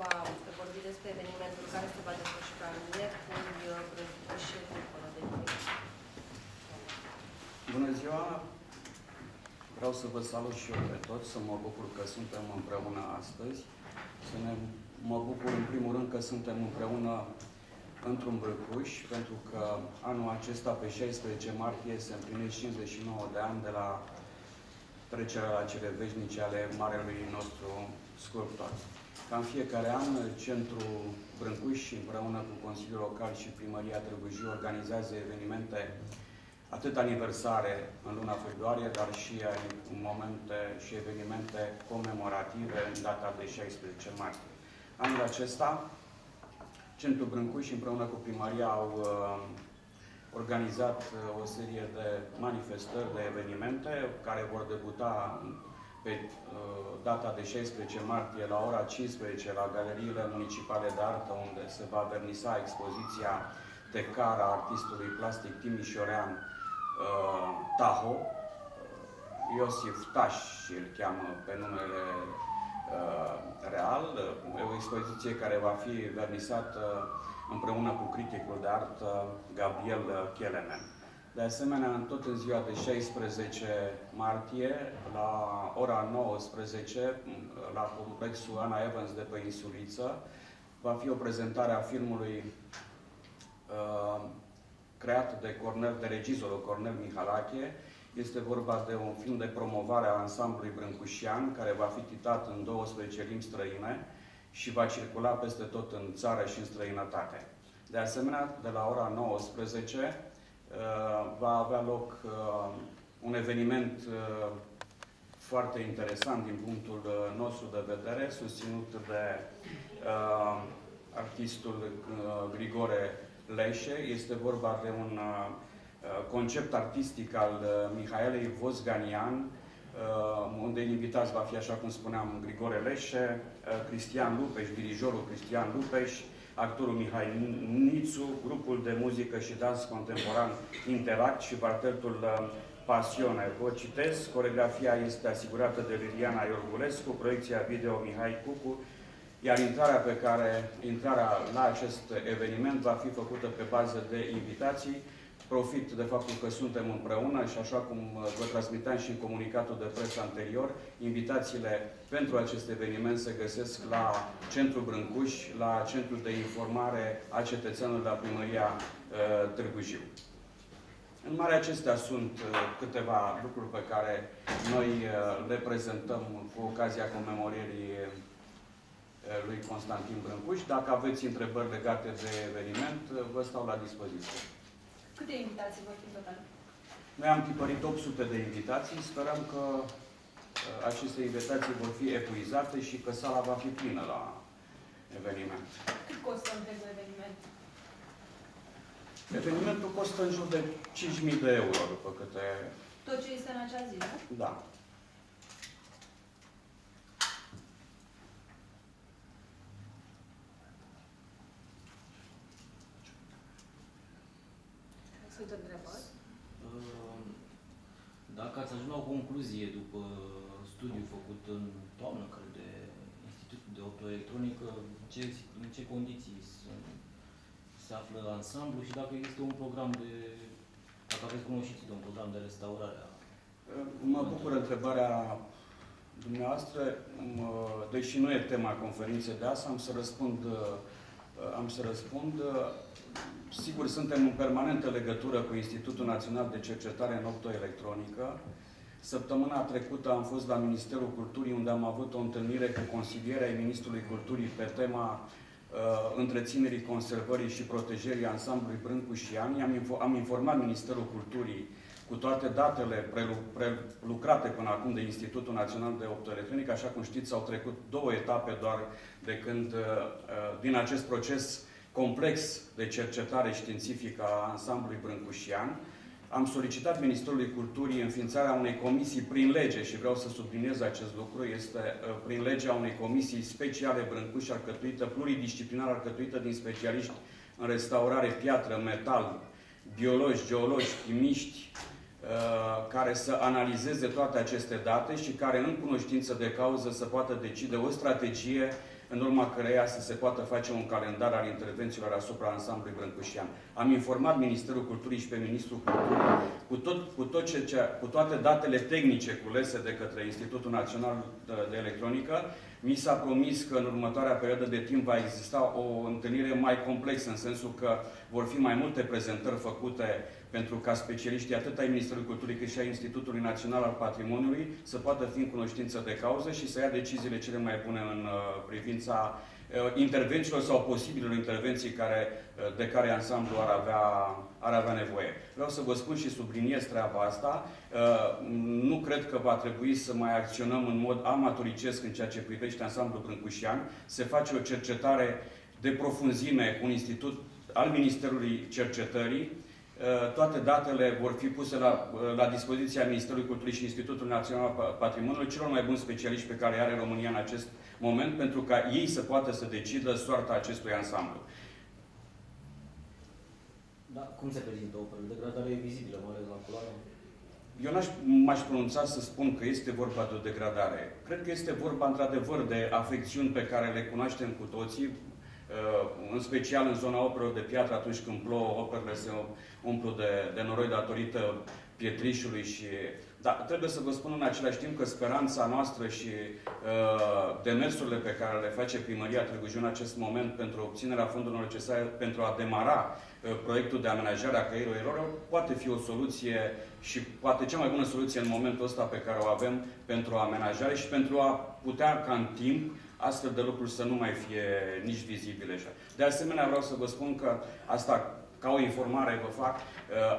va vorbi despre evenimentul care se va desfășura în miercuri, Brâncuș și dincolo de nimic. Bună ziua! Vreau să vă salut și eu pe toți, să mă bucur că suntem împreună astăzi. Să ne, mă bucur în primul rând că suntem împreună într-un Brăcuș, pentru că anul acesta, pe 16 martie, se împlinesc 59 de ani de la trecerea la cele veșnice ale marelui nostru sculptor. Ca în fiecare an, Centrul Brâncuș, împreună cu Consiliul Local și Primăria Târgu Jiu, organizează evenimente atât aniversare în luna februarie, dar și momente și evenimente comemorative în data de 16 martie. Anul acesta, Centrul Brâncuș împreună cu primăria au uh, organizat uh, o serie de manifestări, de evenimente care vor debuta pe uh, data de 16 martie la ora 15 la galeriile municipale de artă unde se va vernisa expoziția Tecara artistului plastic timișorean uh, Taho, uh, Iosif Taș îl cheamă pe numele uh, real, uh, o expoziție care va fi vernisată împreună cu criticul de artă Gabriel Chelemen. De asemenea, tot în ziua de 16 martie, la ora 19, la complexul Ana Evans de pe Insuliță, va fi o prezentare a filmului uh, creat de, Cornel, de regizorul Cornel Mihalache. Este vorba de un film de promovare a ansamblului brâncușian, care va fi titlat în 12 limbi străine și va circula peste tot în țară și în străinătate. De asemenea, de la ora 19 uh, va avea loc uh, un eveniment uh, foarte interesant din punctul nostru de vedere, susținut de artistul Grigore Leșe. Este vorba de un concept artistic al Mihaelei Vosganian, unde invitați va fi, așa cum spuneam, Grigore Leșe, Cristian Lupeș, dirijorul Cristian Lupeș, actorul Mihai Nițu, grupul de muzică și dans contemporan Interact și quartetul uh, Pasione. Vă citesc, coregrafia este asigurată de Liliana Iorgulescu, proiecția video Mihai Cucu, iar intrarea pe care, intrarea la acest eveniment va fi făcută pe bază de invitații Profit de faptul că suntem împreună și așa cum uh, vă transmiteam și în comunicatul de presă anterior, invitațiile pentru acest eveniment se găsesc la Centrul Brâncuș, la Centrul de Informare a Cetățenilor la Primăria uh, Târgu Jiu. În mare acestea sunt uh, câteva lucruri pe care noi uh, le prezentăm cu ocazia comemorierii uh, lui Constantin Brâncuș. Dacă aveți întrebări legate de eveniment, uh, vă stau la dispoziție. Câte invitații vor fi în total? Noi am tipărit 800 de invitații. Sperăm că uh, aceste invitații vor fi epuizate și că sala va fi plină la eveniment. Cât costă întregul eveniment? Evenimentul costă în jur de 5.000 de euro, după câte... Tot ce este în acea zi, nu? Da. Sunt întrebări? Ehm, dacă ați ajuns la o concluzie după studiul făcut în toamnă, cred, de Institutul de Optoelectronică, ce, în ce condiții sunt, se află ansamblu și dacă există un program de, dacă aveți cunoștință de un program de restaurare a Mă bucur întrebarea dumneavoastră, Mă- deși nu e tema conferinței de astăzi, am să răspund, uh, am să răspund. Sigur, suntem în permanentă legătură cu Institutul Național de Cercetare în Optoelectronică. Săptămâna trecută am fost la Ministerul Culturii, unde am avut o întâlnire cu consilierea Ministrului Culturii pe tema uh, întreținerii, conservării și protejării ansamblului Brâncușian. Am, info- am informat Ministerul Culturii cu toate datele prelu- prelucrate până acum de Institutul Național de Optoelectronică. Așa cum știți, au trecut două etape doar de când, uh, uh, din acest proces complex de cercetare științifică a ansamblului brâncușian. Am solicitat Ministerului Culturii înființarea unei comisii prin lege și vreau să subliniez acest lucru, este uh, prin legea unei comisii speciale Brâncuș alcătuită, pluridisciplinar alcătuită din specialiști în restaurare, piatră, metal, biologi, geologi, chimiști, uh, care să analizeze toate aceste date și care în cunoștință de cauză să poată decide o strategie în urma căreia să se poată face un calendar al intervențiilor asupra ansamblului brâncușian. Am informat Ministerul Culturii și pe Ministrul Culturii cu, tot, cu, tot ce, ce, cu toate datele tehnice culese de către Institutul Național de, de Electronică. Mi s-a promis că în următoarea perioadă de timp va exista o întâlnire mai complexă, în sensul că vor fi mai multe prezentări făcute pentru ca specialiștii atât ai Ministerului Culturii cât și ai Institutului Național al Patrimoniului să poată fi în cunoștință de cauză și să ia deciziile cele mai bune în uh, privința uh, intervențiilor sau posibilelor intervenții care, uh, de care ansamblu ar avea, ar avea nevoie. Vreau să vă spun și subliniez treaba asta. Nu cred că va trebui să mai acționăm în mod amatoricesc în ceea ce privește ansamblul brâncușian. Se face o cercetare de profunzime cu un institut al Ministerului Cercetării, Uh, toate datele vor fi puse la, uh, la dispoziția Ministerului Culturii și Institutul Național al Patrimoniului, celor mai buni specialiști pe care are România în acest moment, pentru ca ei să poată să decidă soarta acestui ansamblu. Da, cum se prezintă o degradare vizibilă, mai ales la culoare? Eu n-aș, m-aș pronunța să spun că este vorba de o degradare. Cred că este vorba, într-adevăr, de afecțiuni pe care le cunoaștem cu toții, Uh, în special în zona operelor de piatră, atunci când plouă, operele se umplu de, de noroi datorită pietrișului și... Da, trebuie să vă spun în același timp că speranța noastră și uh, demersurile pe care le face Primăria Târgu Jiu în acest moment pentru obținerea fondurilor necesare pentru a demara uh, proiectul de amenajare a căilor erorilor poate fi o soluție și poate cea mai bună soluție în momentul ăsta pe care o avem pentru amenajare și pentru a putea ca în timp astfel de lucruri să nu mai fie nici vizibile. De asemenea, vreau să vă spun că asta ca o informare vă fac, uh,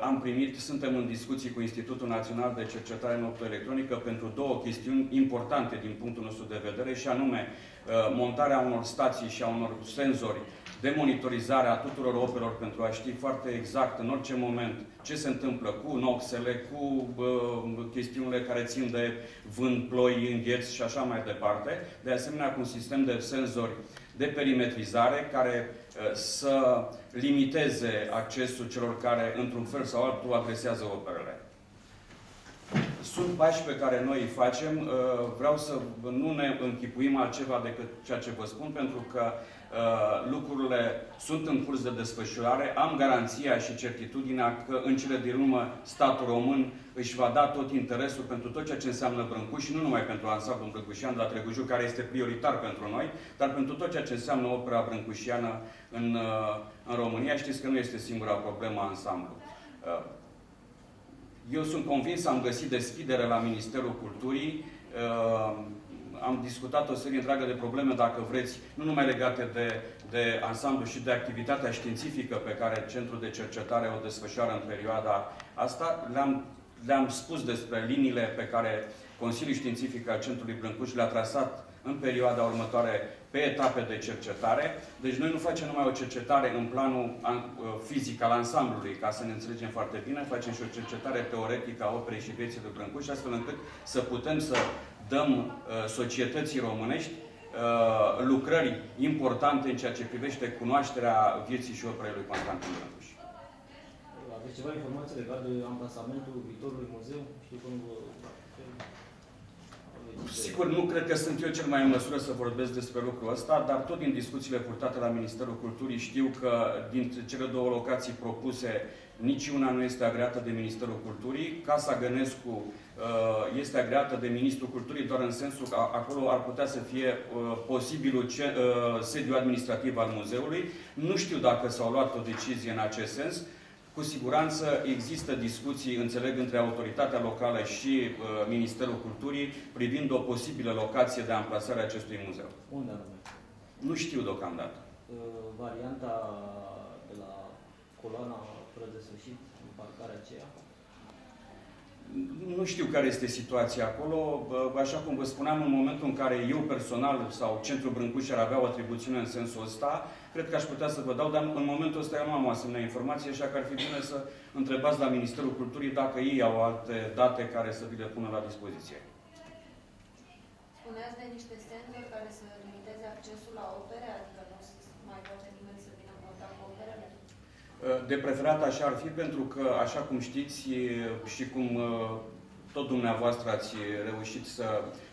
am primit, suntem în discuții cu Institutul Național de Cercetare în Optoelectronică pentru două chestiuni importante din punctul nostru de vedere, și anume uh, montarea unor stații și a unor senzori de monitorizare a tuturor operelor pentru a ști foarte exact în orice moment ce se întâmplă cu noxele, cu uh, chestiunile care țin de vânt, ploi, îngheț și așa mai departe. De asemenea, cu un sistem de senzori de perimetrizare care uh, să limiteze accesul celor care, într-un fel sau altul, adresează operele. Sunt pași pe care noi îi facem. Uh, vreau să nu ne închipuim altceva decât ceea ce vă spun, pentru că Uh, lucrurile sunt în curs de desfășurare. Am garanția și certitudinea că în cele din urmă statul român își va da tot interesul pentru tot ceea ce înseamnă Brâncuș și nu numai pentru ansamblul brâncușian la Târgu care este prioritar pentru noi, dar pentru tot ceea ce înseamnă opera brâncușiană în, uh, în România. Știți că nu este singura problemă ansamblu. Uh, eu sunt convins, am găsit deschidere la Ministerul Culturii am discutat o serie întreagă de probleme, dacă vreți, nu numai legate de, de ansamblu și de activitatea științifică pe care Centrul de Cercetare o desfășoară în perioada asta. Le-am le-am spus despre liniile pe care Consiliul Științific al Centrului Brâncuș le-a trasat în perioada următoare pe etape de cercetare. Deci noi nu facem numai o cercetare în planul uh, fizic al ansamblului, ca să ne înțelegem foarte bine, facem și o cercetare teoretică a operei și vieții lui Brâncuș, astfel încât să putem să dăm uh, societății românești uh, lucrări importante în ceea ce privește cunoașterea vieții și operei lui Constantin Brâncuș. Aveți ceva informații legate de amplasamentul viitorului muzeu? Știu cum Sigur, nu cred că sunt eu cel mai în măsură să vorbesc despre lucrul ăsta, dar tot din discuțiile purtate la Ministerul Culturii știu că dintre cele două locații propuse, nici una nu este agreată de Ministerul Culturii. Casa Gănescu uh, este agreată de Ministrul Culturii doar în sensul că acolo ar putea să fie uh, posibilul uh, sediu administrativ al muzeului. Nu știu dacă s-au luat o decizie în acest sens. Cu siguranță există discuții, înțeleg, între autoritatea locală și uh, Ministerul Culturii privind o posibilă locație de amplasare a acestui muzeu. Unde anume? Nu știu deocamdată. Uh, varianta de la coloana fără de sfârșit, în parcarea aceea? Nu știu care este situația acolo. Așa cum vă spuneam, în momentul în care eu personal sau Centrul Brâncuș ar avea o atribuțiune în sensul ăsta, cred că aș putea să vă dau, dar în momentul ăsta eu nu am o asemenea informație, așa că ar fi bine să întrebați la Ministerul Culturii dacă ei au alte date care să vi le pună la dispoziție. Spuneați de niște senzori care să limiteze accesul la opere, adică nu mai poate nimeni să vină în contact cu operele? De preferat așa ar fi, pentru că, așa cum știți și cum tot dumneavoastră ați reușit să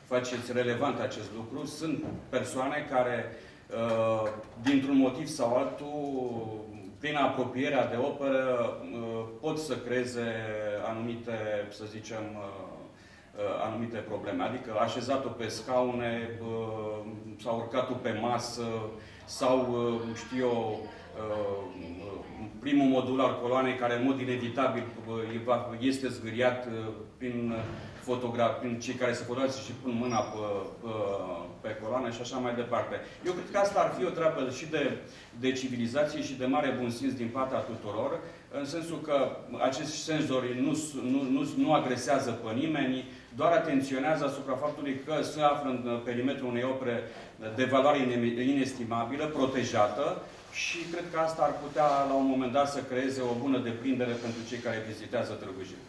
faceți relevant acest lucru, sunt persoane care uh, dintr-un motiv sau altul, prin apropierea de operă, uh, pot să creeze anumite, să zicem, uh, uh, anumite probleme. Adică așezat-o pe scaune, uh, sau urcat-o pe masă, sau, uh, știu eu, uh, primul modul al coloanei, care în mod inevitabil uh, va- este zgâriat uh, prin fotograf, prin cei care se fotografiază și pun mâna pe, pe, pe coloană și așa mai departe. Eu cred că asta ar fi o treabă și de, de civilizație și de mare bun simț din partea tuturor, în sensul că acești senzori nu, s- nu, nu, nu agresează pe nimeni, doar atenționează asupra faptului că se află în perimetrul unei opere de valoare ine- inestimabilă, protejată, și cred că asta ar putea, la un moment dat, să creeze o bună deprindere pentru cei care vizitează Târgu Jiu.